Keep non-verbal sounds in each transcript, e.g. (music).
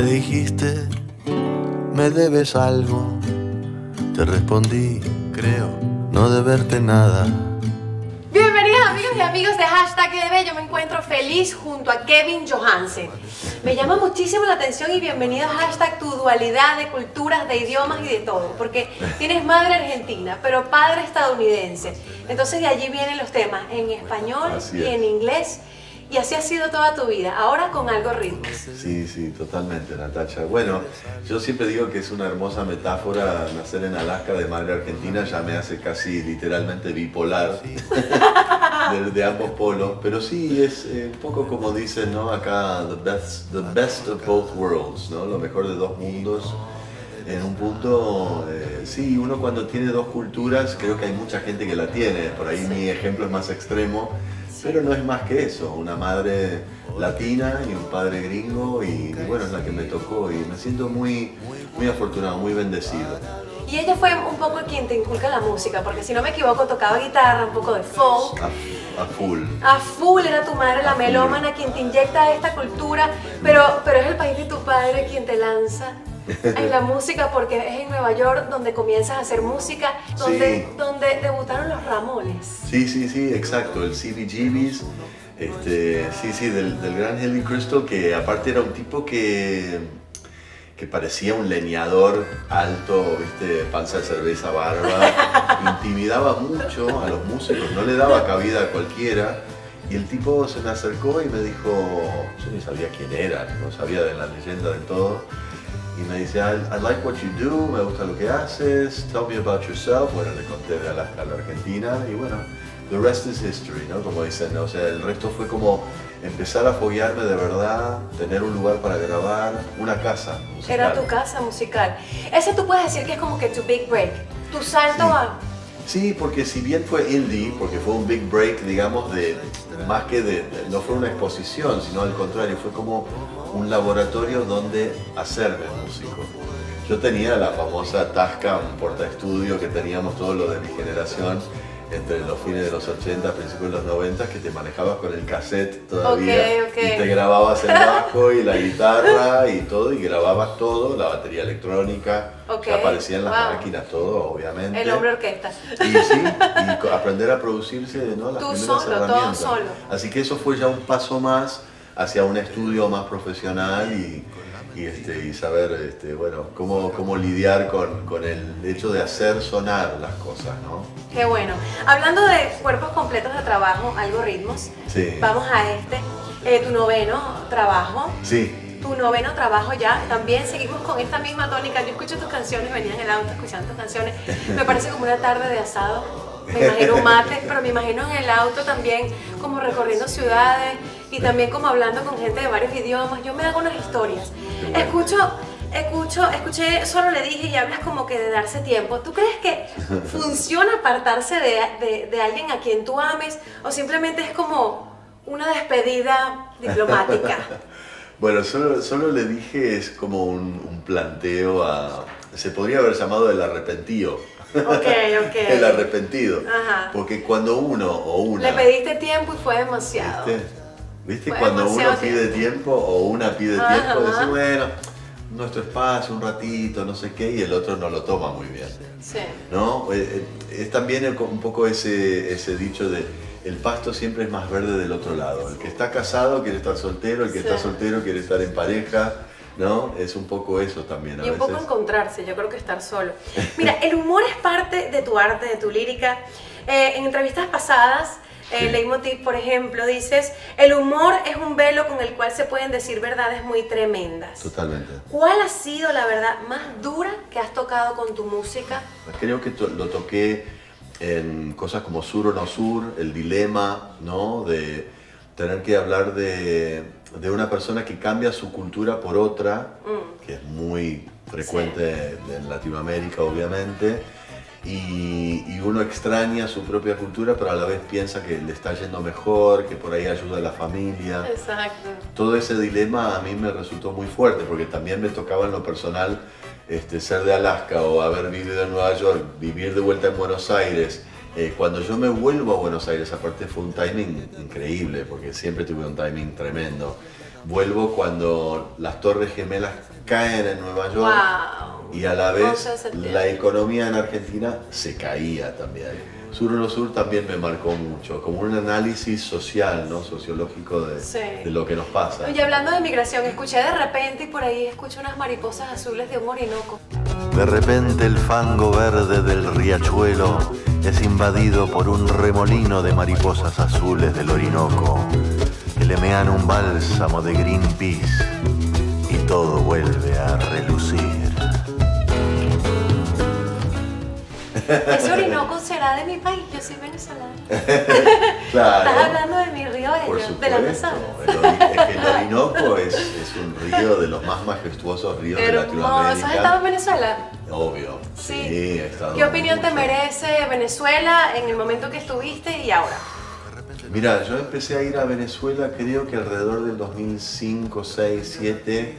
Me dijiste, me debes algo. Te respondí, creo, no deberte nada. Bienvenidos amigos y amigos de Hashtag DB. Yo me encuentro feliz junto a Kevin Johansen. Me llama muchísimo la atención y bienvenido a Hashtag tu dualidad de culturas, de idiomas y de todo. Porque tienes madre argentina, pero padre estadounidense. Entonces de allí vienen los temas en español Así y es. en inglés. Y así ha sido toda tu vida. Ahora con algo ritmos. Sí, sí, totalmente, Natacha. Bueno, yo siempre digo que es una hermosa metáfora nacer en Alaska de madre argentina, ya me hace casi literalmente bipolar (laughs) de, de ambos polos, pero sí es eh, un poco como dicen, ¿no? Acá, the best, the best of both worlds, ¿no? Lo mejor de dos mundos. En un punto, eh, sí, uno cuando tiene dos culturas, creo que hay mucha gente que la tiene, por ahí mi ejemplo es más extremo, pero no es más que eso, una madre latina y un padre gringo y bueno, es la que me tocó y me siento muy, muy afortunado, muy bendecido. Y ella fue un poco quien te inculca la música, porque si no me equivoco tocaba guitarra, un poco de folk. A, a full. A full era tu madre la melómana quien te inyecta esta cultura, pero, pero es el país de tu padre quien te lanza en la música porque es en Nueva York donde comienzas a hacer música, donde, Sí. donde debutaron los Ramones. Sí, sí, sí, exacto, el CBGBs, este, sí, sí, del, del gran Helly Crystal, que aparte era un tipo que, que parecía un leñador alto, viste, panza de cerveza, barba, (laughs) intimidaba mucho a los músicos, no le daba cabida a cualquiera. Y el tipo se me acercó y me dijo, yo ni sabía quién era, no sabía de la leyenda del todo. Y me dice, I, I like what you do, me gusta lo que haces, tell me about yourself. Bueno, le conté de Alaska a la Argentina y bueno, the rest is history, ¿no? Como dicen, ¿no? o sea, el resto fue como empezar a foguearme de verdad, tener un lugar para grabar, una casa. musical. Era tu casa musical. Ese tú puedes decir que es como que tu big break, tu salto Sí. a... Sí, porque si bien fue indie, porque fue un big break, digamos, de más que de, no fue una exposición, sino al contrario, fue como un laboratorio donde hacerme músico. Yo tenía la famosa Tasca, un portaestudio que teníamos todos los de mi generación entre los fines de los 80, principios de los 90, que te manejabas con el cassette todavía Ok, ok. y te grababas el bajo y la guitarra y todo y grababas todo, la batería electrónica, Ok, ya aparecían las wow. máquinas, todo, obviamente. El hombre orquesta. Y sí, y aprender a producirse, ¿no? Las Tú primeras solo, todo herramientas. solo. Así que eso fue ya un paso más hacia un estudio más profesional y, y, este, y saber, este, bueno, cómo, cómo lidiar con, con el hecho de hacer sonar las cosas, ¿no? Qué bueno. Hablando de cuerpos completos de trabajo, algo ritmos, Sí. vamos a este, eh, tu noveno trabajo. Sí, tu noveno trabajo ya. También seguimos con esta misma tónica. Yo escucho tus canciones, venía en el auto escuchando tus canciones. Me parece como una tarde de asado. Me imagino un mate, pero me imagino en el auto también como recorriendo ciudades y también como hablando con gente de varios idiomas. Yo me hago unas historias. Escucho, escucho, escuché, solo le dije y hablas como que de darse tiempo. ¿Tú crees que (laughs) funciona apartarse de, de- de alguien a quien tú ames o simplemente es como una despedida diplomática? (laughs) Bueno, solo, solo le dije, es como un, un planteo a... Se podría haber llamado el arrepentido. Ok, ok. (laughs) el arrepentido. Ajá. Porque cuando uno o una... Le pediste tiempo y fue demasiado. ¿Viste? ¿Viste? Cuando uno pide tiempo o una pide Ajá. tiempo, dice, bueno, nuestro espacio, un ratito, no sé qué, y el otro no lo toma muy bien. Sí. ¿No? Eh, eh, Es también un poco ese, ese dicho de el pasto siempre es más verde del otro lado. El que está casado quiere estar soltero, el que Sí. está soltero quiere estar en pareja, ¿no? Es un poco eso también a Y un veces. poco encontrarse, yo creo que estar solo. (laughs) Mira, el humor es parte de tu arte, de tu lírica. Eh, en entrevistas pasadas, eh. Leitmotiv, por ejemplo, dices, el humor es un velo con el cual se pueden decir verdades muy tremendas. Totalmente. ¿Cuál ha sido la verdad más dura que has tocado con tu música? Creo que to- lo toqué en cosas como sur o no sur, el dilema, ¿no? De tener que hablar de, de una persona que cambia su cultura por otra, Mm. que es muy frecuente en Latinoamérica, obviamente, y, y uno extraña su propia cultura, pero a la vez piensa que le está yendo mejor, que por ahí ayuda a la familia Exacto. todo ese dilema a mí me resultó muy fuerte porque también me tocaba en lo personal este, ser de Alaska o haber vivido en Nueva York, vivir de vuelta en Buenos Aires. Eh, cuando yo me vuelvo a Buenos Aires, aparte fue un timing increíble porque siempre tuve un timing tremendo. Vuelvo cuando las Torres Gemelas caen en Nueva York Wow. y a la 11 de vez la economía en Argentina se caía también. Sur no Sur también me marcó mucho, como un análisis social, ¿no? sociológico de, Sí. de lo que nos pasa. Y hablando de migración, escuché de repente y por ahí escucho unas mariposas azules de un orinoco. De repente el fango verde del riachuelo es invadido por un remolino de mariposas azules del Orinoco le mean un bálsamo de Greenpeace y todo vuelve a relucir. Ese orinoco será de mi país, yo soy venezolana. (laughs) Claro. Estás hablando de mi río Por bello, supuesto. Amazonas. El, Ori- es que el Orinoco es, es un río de los más majestuosos ríos de Hermoso. Latinoamérica. ¿Has estado en Venezuela? Obvio. Sí, he estado ¿Qué opinión te merece Venezuela en el momento que estuviste y ahora? Mira, yo empecé a ir a Venezuela creo que alrededor del 2005, 6, 7,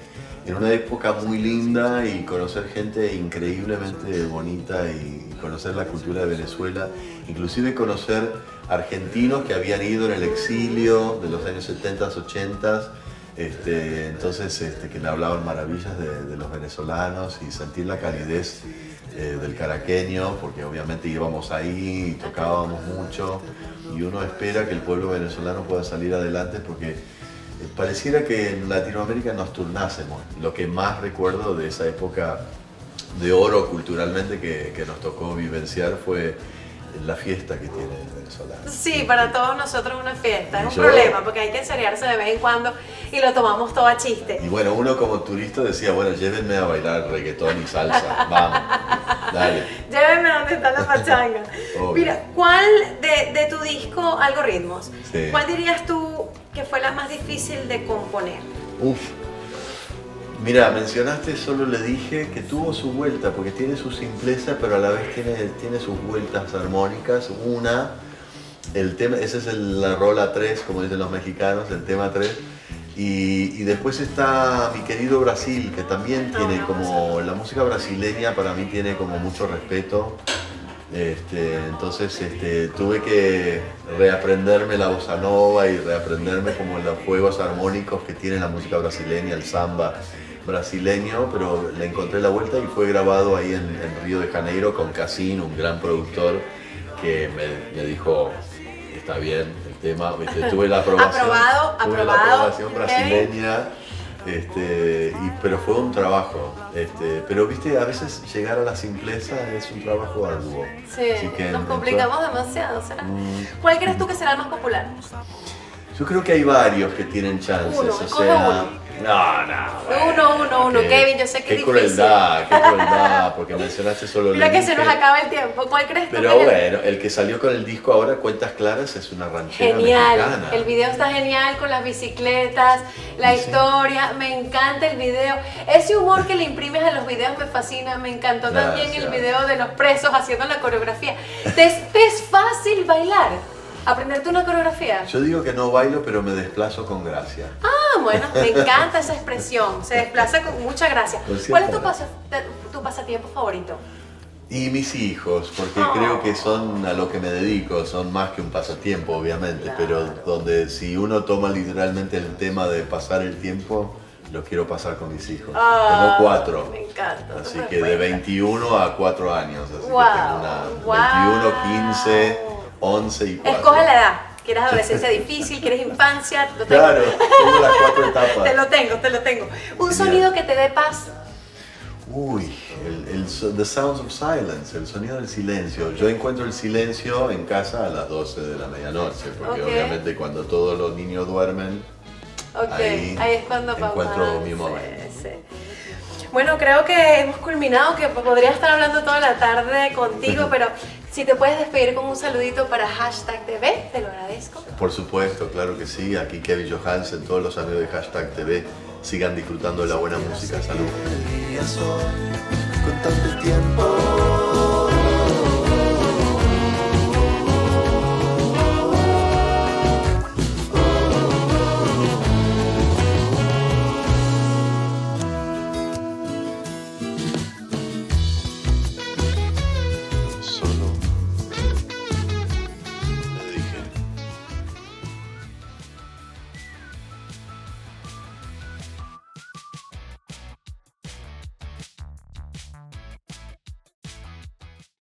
en una época muy linda y conocer gente increíblemente bonita y conocer la cultura de Venezuela, inclusive conocer argentinos que habían ido en el exilio de los años 70, 80, este, entonces este, que me hablaban maravillas de, los venezolanos y sentir la calidez eh, del caraqueño, porque obviamente íbamos ahí y tocábamos mucho y uno espera que el pueblo venezolano pueda salir adelante porque eh, pareciera que en Latinoamérica nos turnásemos. Lo que más recuerdo de esa época de oro culturalmente que nos tocó vivenciar fue la fiesta que tiene el venezolano. Sí, para todos nosotros es una fiesta, es un Yo- problema porque hay que enseriarse de vez en cuando y lo tomamos todo a chiste. Y bueno, uno como turista decía, bueno, llévenme a bailar reggaetón y salsa, vamos, dale. (laughs) Llévenme donde está la pachanga. (laughs) Mira, ¿cuál de, de tu disco Algoritmos, Sí. cuál dirías tú que fue la más difícil de componer? Uf. Mira, mencionaste, solo le dije que tuvo su vuelta, porque tiene su simpleza, pero a la vez tiene, tiene sus vueltas armónicas. Una, el tema, ese es el- la rola 3, como dicen los mexicanos, el tema 3. Y, y después está mi querido Brasil, que también tiene como, la música brasileña para mí tiene como mucho respeto. Este, entonces este, tuve que reaprenderme la bossa nova y reaprenderme como los juegos armónicos que tiene la música brasileña, el samba brasileño, pero le encontré la vuelta y fue grabado ahí en, en Río de Janeiro con Casino, un gran productor que me, me dijo, está bien el tema, Este, (laughs) tuve la aprobación, Aprobado, tuve la aprobado, aprobación Kevin. brasileña. Este, y- pero fue un trabajo, este, pero viste, a veces llegar a la simpleza es un trabajo arduo. Sí, Así que nos complicamos demasiado, ¿será? Mm. ¿Cuál crees tú que será el más popular? Yo creo que hay varios que tienen chances, Uno, o sea, uno. No, no. Uno, uno, uno. qué- Kevin, yo sé que qué es difícil. crueldad, qué (laughs) crueldad, porque mencionaste solo Mira que se nos acaba el tiempo. ¿Cuál crees tú Pero que bueno, el que salió con el disco ahora, Cuentas Claras, es una ranchera Genial, mexicana. el video está genial con las bicicletas, la Sí. historia, me encanta el video. Ese humor que le imprimes a los videos me fascina, me encantó también el Gracias. video de los presos haciendo la coreografía. ¿Te te es fácil bailar? ¿Aprenderte una coreografía? Yo digo que no bailo, pero me desplazo con gracia. Ah, bueno, me encanta esa expresión, se desplaza con mucha gracia. ¿Cuál es tu, pasa- tu pasatiempo favorito? Y mis hijos, porque Oh. creo que son a lo que me dedico, son más que un pasatiempo, obviamente, Claro. pero donde si uno toma literalmente el tema de pasar el tiempo, lo quiero pasar con mis hijos. Ah, tengo cuatro. Me encanta. Así que respuesta. de 21 a 4 años. Así Wow, que tengo una wow. 21, 15, 11 y 4. Escoge la edad. ¿Quieres adolescencia difícil? ¿Quieres infancia? Lo tengo. Claro, tengo las cuatro etapas. (laughs) Te lo tengo, te lo tengo. Un sonido que te dé paz. Uy, el, The Sounds of Silence, el sonido del silencio. Yo encuentro el silencio en casa a las 12 de la medianoche, porque obviamente cuando todos los niños duermen, ahí, Ahí es cuando papá. encuentro mi sí, momento. sí. Bueno, creo que hemos culminado, que podría estar hablando toda la tarde contigo, (laughs) pero si te puedes despedir con un saludito para hashtag TV, te lo agradezco. por supuesto, claro que sí, aquí Kevin Johansen, todos los amigos de Hashtag TV, sigan disfrutando de la buena música. Salud. Con tanto tiempo